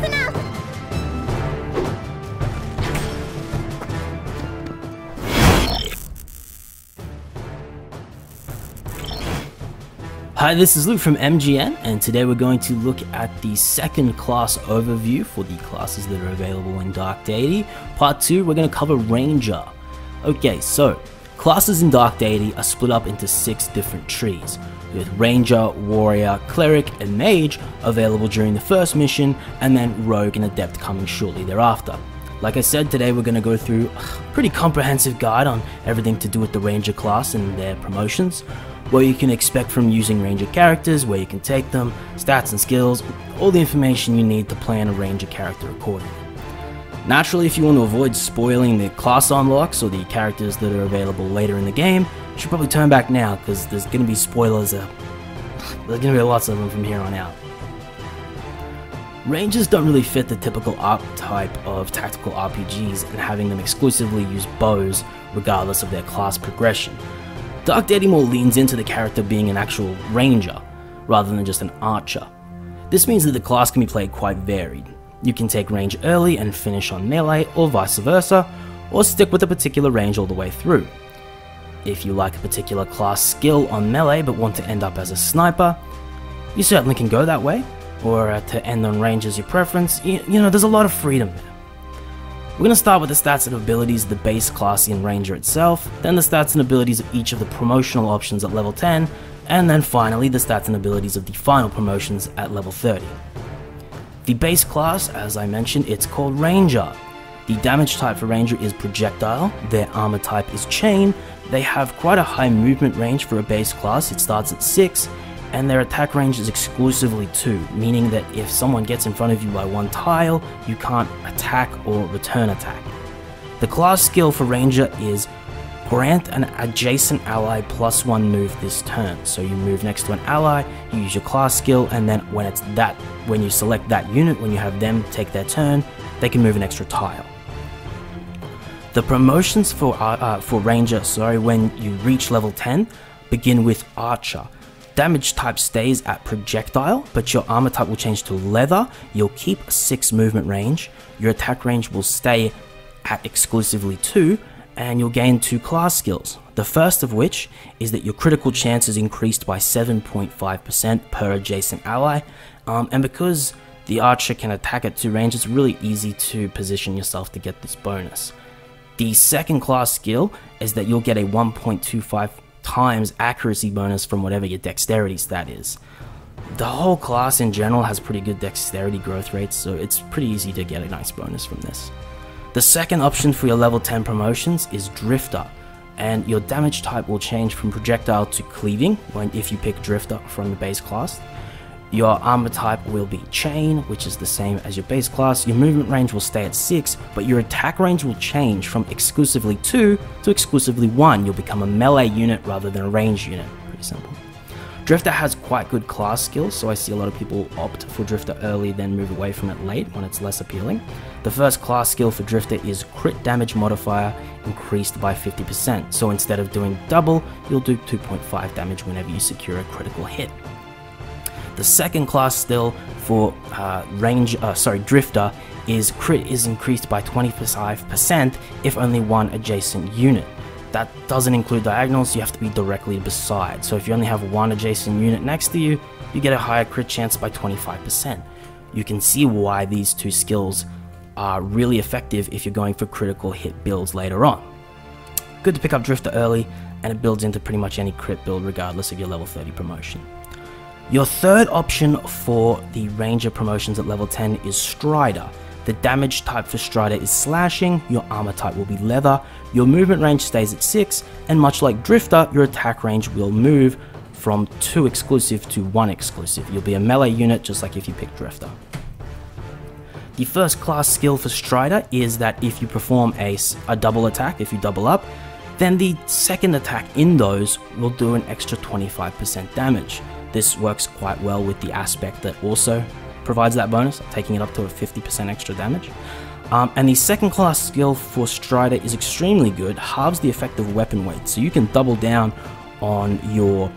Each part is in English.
Listen up! Hi, this is Luke from MGN, and today we're going to look at the second class overview for the classes that are available in Dark Deity. Part 2, we're going to cover Ranger. Okay, so, classes in Dark Deity are split up into six different trees, with Ranger, Warrior, Cleric, and Mage available during the first mission, and then Rogue and Adept coming shortly thereafter. Like I said, today we're going to go through a pretty comprehensive guide on everything to do with the Ranger class and their promotions what you can expect from using Ranger characters, where you can take them, stats and skills, all the information you need to plan a Ranger character accordingly. Naturally, if you want to avoid spoiling the class unlocks or the characters that are available later in the game, you should probably turn back now because there's going to be spoilers. Uh, there's going to be lots of them from here on out. Rangers don't really fit the typical archetype of tactical RPGs and having them exclusively use bows regardless of their class progression. Dark Deity more leans into the character being an actual ranger, rather than just an archer. This means that the class can be played quite varied. You can take range early and finish on melee, or vice versa, or stick with a particular range all the way through. If you like a particular class skill on melee but want to end up as a sniper, you certainly can go that way, or uh, to end on range as your preference, you, you know, there's a lot of freedom there. We're going to start with the stats and abilities of the base class in Ranger itself, then the stats and abilities of each of the promotional options at level 10, and then finally the stats and abilities of the final promotions at level 30. The base class, as I mentioned, it's called Ranger. The damage type for Ranger is Projectile, their armor type is Chain, they have quite a high movement range for a base class, it starts at 6, and their attack range is exclusively 2, meaning that if someone gets in front of you by one tile, you can't attack or return attack. The class skill for Ranger is grant an adjacent ally plus one move this turn. So you move next to an ally, you use your class skill, and then when it's that, when you select that unit, when you have them take their turn, they can move an extra tile. The promotions for uh, uh, for Ranger, sorry, when you reach level 10, begin with Archer damage type stays at projectile, but your armor type will change to leather. You'll keep 6 movement range. Your attack range will stay at exclusively 2, and you'll gain 2 class skills. The first of which is that your critical chance is increased by 7.5% per adjacent ally, um, and because the archer can attack at 2 range, it's really easy to position yourself to get this bonus. The second class skill is that you'll get a 1.25 times accuracy bonus from whatever your dexterity stat is. The whole class in general has pretty good dexterity growth rates, so it's pretty easy to get a nice bonus from this. The second option for your level 10 promotions is Drifter, and your damage type will change from projectile to cleaving when if you pick Drifter from the base class. Your armor type will be chain, which is the same as your base class. Your movement range will stay at 6, but your attack range will change from exclusively 2 to exclusively 1. You'll become a melee unit rather than a range unit. Pretty simple. Drifter has quite good class skills, so I see a lot of people opt for Drifter early, then move away from it late when it's less appealing. The first class skill for Drifter is crit damage modifier increased by 50%, so instead of doing double, you'll do 2.5 damage whenever you secure a critical hit. The second class still for uh, range, uh, sorry, drifter is crit is increased by 25% if only one adjacent unit. That doesn't include diagonals, you have to be directly beside. So if you only have one adjacent unit next to you, you get a higher crit chance by 25%. You can see why these two skills are really effective if you're going for critical hit builds later on. Good to pick up Drifter early, and it builds into pretty much any crit build regardless of your level 30 promotion. Your third option for the Ranger promotions at level 10 is Strider. The damage type for Strider is slashing, your armor type will be leather, your movement range stays at 6, and much like Drifter, your attack range will move from 2 exclusive to 1 exclusive. You'll be a melee unit just like if you pick Drifter. The first class skill for Strider is that if you perform a, a double attack, if you double up, then the second attack in those will do an extra 25% damage. This works quite well with the aspect that also provides that bonus, taking it up to a 50% extra damage. Um, and the second class skill for Strider is extremely good, halves the effect of weapon weight, so you can double down on your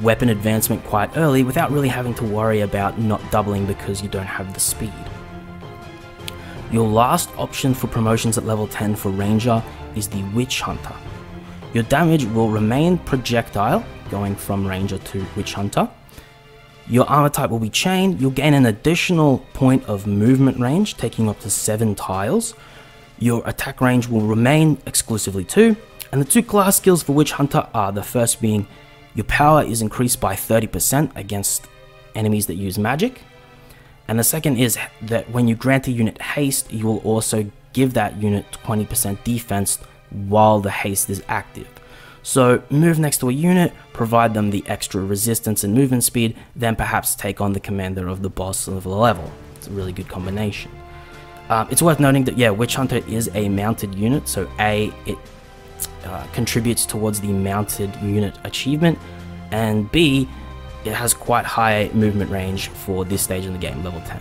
weapon advancement quite early without really having to worry about not doubling because you don't have the speed. Your last option for promotions at level 10 for Ranger is the Witch Hunter. Your damage will remain projectile, going from Ranger to Witch Hunter. Your armor type will be Chain. You'll gain an additional point of movement range, taking up to 7 tiles. Your attack range will remain exclusively 2. And the two class skills for Witch Hunter are the first being your power is increased by 30% against enemies that use magic. And the second is that when you grant a unit haste, you will also give that unit 20% defense while the haste is active. So move next to a unit, provide them the extra resistance and movement speed, then perhaps take on the commander of the boss of the level. It's a really good combination. Um, it's worth noting that yeah, Witch Hunter is a mounted unit, so A, it uh, contributes towards the mounted unit achievement, and B, it has quite high movement range for this stage in the game, level 10.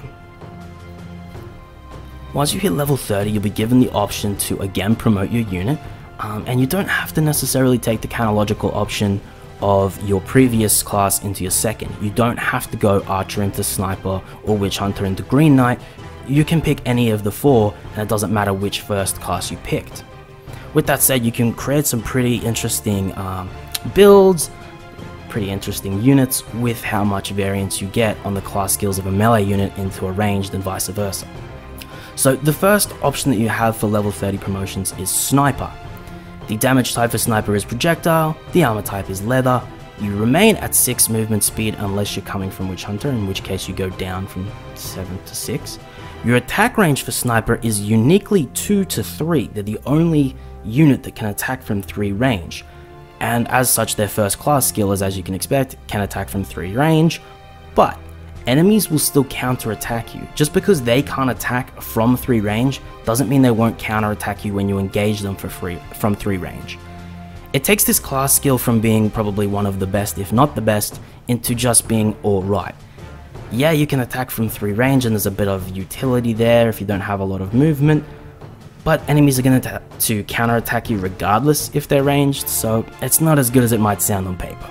Once you hit level 30, you'll be given the option to again promote your unit, um, and you don't have to necessarily take the chronological option of your previous class into your second. You don't have to go Archer into Sniper or Witch Hunter into Green Knight. You can pick any of the four, and it doesn't matter which first class you picked. With that said, you can create some pretty interesting um, builds, pretty interesting units with how much variance you get on the class skills of a melee unit into a ranged and vice versa. So the first option that you have for level 30 promotions is Sniper. The damage type for Sniper is Projectile, the armor type is Leather, you remain at 6 movement speed unless you're coming from Witch Hunter, in which case you go down from 7 to 6. Your attack range for Sniper is uniquely 2 to 3, they're the only unit that can attack from 3 range, and as such their first class skill is as you can expect, can attack from 3 range, but enemies will still counter-attack you. Just because they can't attack from 3 range doesn't mean they won't counter-attack you when you engage them for free, from 3 range. It takes this class skill from being probably one of the best, if not the best, into just being alright. Yeah, you can attack from 3 range and there's a bit of utility there if you don't have a lot of movement, but enemies are going to, to counter-attack you regardless if they're ranged, so it's not as good as it might sound on paper.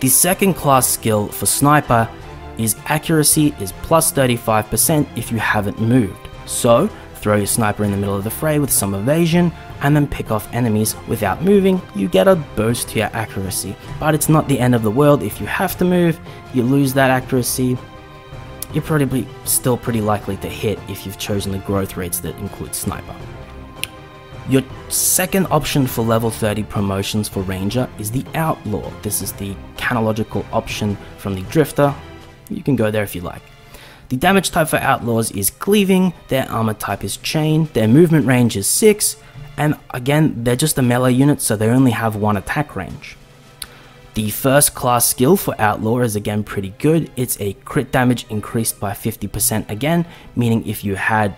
The second class skill for Sniper is accuracy is plus 35% if you haven't moved. So, throw your sniper in the middle of the fray with some evasion, and then pick off enemies without moving, you get a boost to your accuracy. But it's not the end of the world if you have to move, you lose that accuracy, you're probably still pretty likely to hit if you've chosen the growth rates that include sniper. Your second option for level 30 promotions for Ranger is the Outlaw. This is the canological option from the Drifter. You can go there if you like. The damage type for Outlaws is Cleaving, their armor type is Chain, their movement range is 6, and again, they're just a melee unit so they only have one attack range. The first class skill for Outlaw is again pretty good. It's a crit damage increased by 50% again, meaning if you had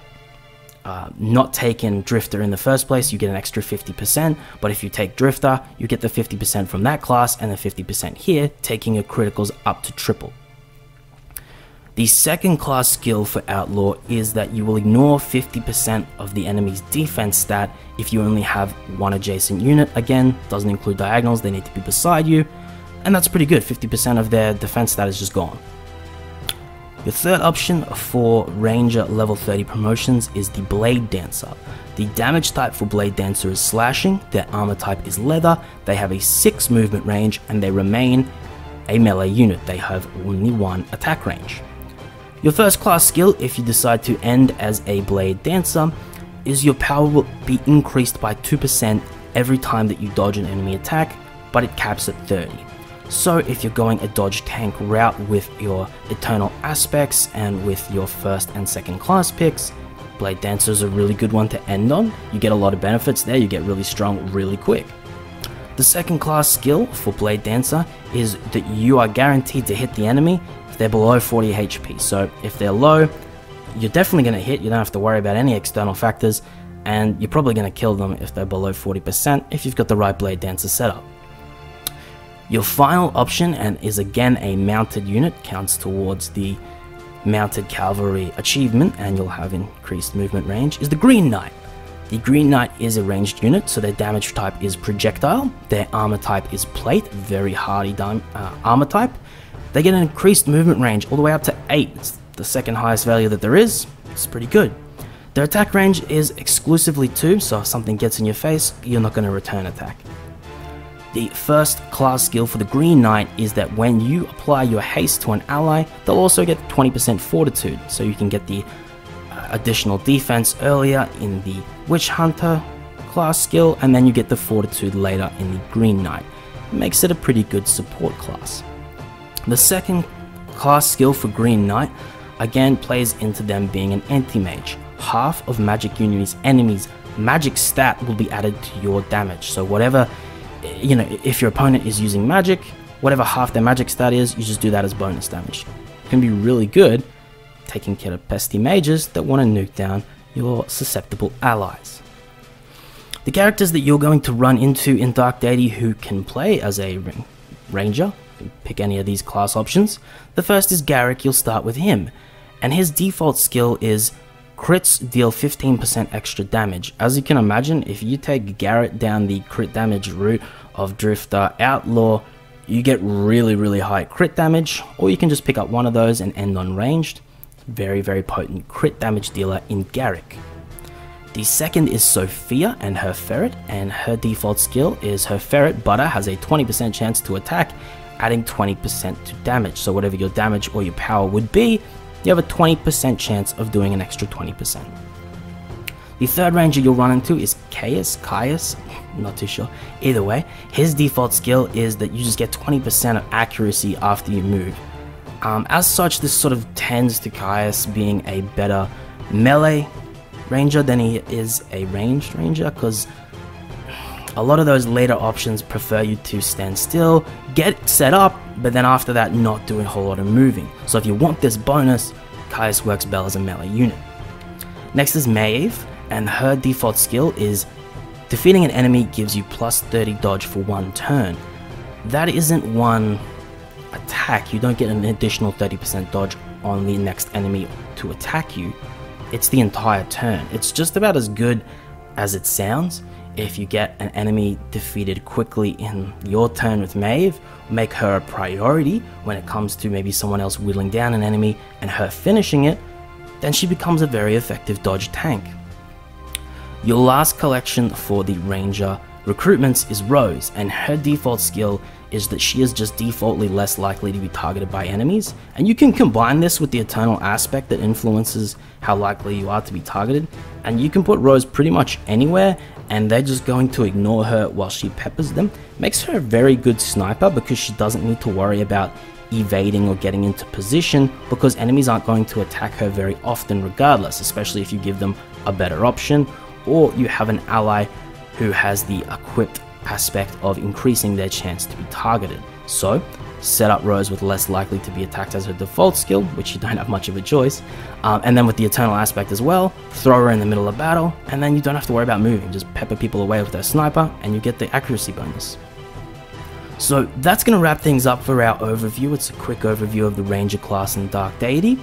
uh, not taken Drifter in the first place, you get an extra 50%, but if you take Drifter, you get the 50% from that class and the 50% here, taking your criticals up to triple. The second class skill for Outlaw is that you will ignore 50% of the enemy's defense stat if you only have one adjacent unit. Again, doesn't include diagonals, they need to be beside you, and that's pretty good, 50% of their defense stat is just gone. Your third option for Ranger level 30 promotions is the Blade Dancer. The damage type for Blade Dancer is slashing, their armor type is leather, they have a 6 movement range, and they remain a melee unit. They have only one attack range. Your first class skill, if you decide to end as a Blade Dancer, is your power will be increased by 2% every time that you dodge an enemy attack, but it caps at 30. So if you're going a dodge tank route with your Eternal Aspects and with your first and second class picks, Blade Dancer is a really good one to end on. You get a lot of benefits there, you get really strong really quick. The second class skill for Blade Dancer is that you are guaranteed to hit the enemy if they're below 40 HP. So if they're low, you're definitely going to hit, you don't have to worry about any external factors, and you're probably going to kill them if they're below 40% if you've got the right Blade Dancer setup. Your final option, and is again a mounted unit, counts towards the mounted cavalry achievement, and you'll have increased movement range, is the Green Knight. The Green Knight is a ranged unit, so their damage type is projectile, their armor type is plate, very hardy uh, armor type. They get an increased movement range all the way up to 8, it's the second highest value that there is, it's pretty good. Their attack range is exclusively 2, so if something gets in your face, you're not going to return attack. The first class skill for the Green Knight is that when you apply your haste to an ally, they'll also get 20% fortitude, so you can get the uh, additional defense earlier in the Witch Hunter class skill, and then you get the fortitude later in the Green Knight. It makes it a pretty good support class. The second class skill for Green Knight again plays into them being an anti-mage. Half of Magic Unity's enemies' magic stat will be added to your damage, so whatever you know, if your opponent is using magic, whatever half their magic stat is, you just do that as bonus damage. It can be really good taking care of pesty mages that want to nuke down your susceptible allies. The characters that you're going to run into in Dark Deity who can play as a ranger, pick any of these class options. The first is Garruk, you'll start with him, and his default skill is Crits deal 15% extra damage. As you can imagine, if you take Garrett down the crit damage route of Drifter Outlaw, you get really, really high crit damage, or you can just pick up one of those and end on ranged. Very, very potent crit damage dealer in Garruk. The second is Sophia and her ferret, and her default skill is her ferret butter has a 20% chance to attack, adding 20% to damage. So whatever your damage or your power would be, you have a 20% chance of doing an extra 20%. The third ranger you'll run into is Caius, Caius, not too sure. Either way, his default skill is that you just get 20% of accuracy after you move. Um, as such, this sort of tends to Caius being a better melee ranger than he is a ranged ranger because a lot of those later options prefer you to stand still, get set up, but then after that not do a whole lot of moving. So if you want this bonus, Caius works well as a melee unit. Next is Maeve, and her default skill is defeating an enemy gives you plus 30 dodge for one turn. That isn't one attack, you don't get an additional 30% dodge on the next enemy to attack you. It's the entire turn. It's just about as good as it sounds, if you get an enemy defeated quickly in your turn with Maeve, make her a priority when it comes to maybe someone else whittling down an enemy and her finishing it, then she becomes a very effective dodge tank. Your last collection for the Ranger recruitments is Rose, and her default skill is that she is just defaultly less likely to be targeted by enemies, and you can combine this with the Eternal aspect that influences how likely you are to be targeted, and you can put Rose pretty much anywhere, and they're just going to ignore her while she peppers them. Makes her a very good sniper because she doesn't need to worry about evading or getting into position because enemies aren't going to attack her very often regardless, especially if you give them a better option or you have an ally who has the equipped aspect of increasing their chance to be targeted. So, set up Rose with less likely to be attacked as her default skill, which you don't have much of a choice, um, and then with the Eternal aspect as well, throw her in the middle of battle, and then you don't have to worry about moving, just pepper people away with her sniper, and you get the accuracy bonus. So that's going to wrap things up for our overview. It's a quick overview of the Ranger class in Dark Deity.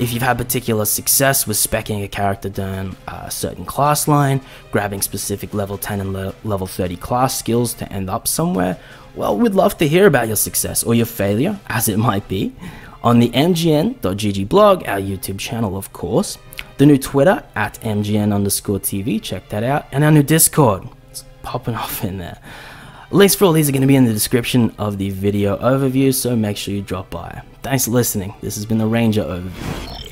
If you've had particular success with specking a character down a certain class line, grabbing specific level 10 and le level 30 class skills to end up somewhere, well, we'd love to hear about your success or your failure, as it might be, on the mgn.gg blog, our YouTube channel, of course, the new Twitter at mgn underscore TV, check that out, and our new Discord. It's popping off in there. Links for all these are going to be in the description of the video overview, so make sure you drop by. Thanks for listening. This has been the Ranger Overview.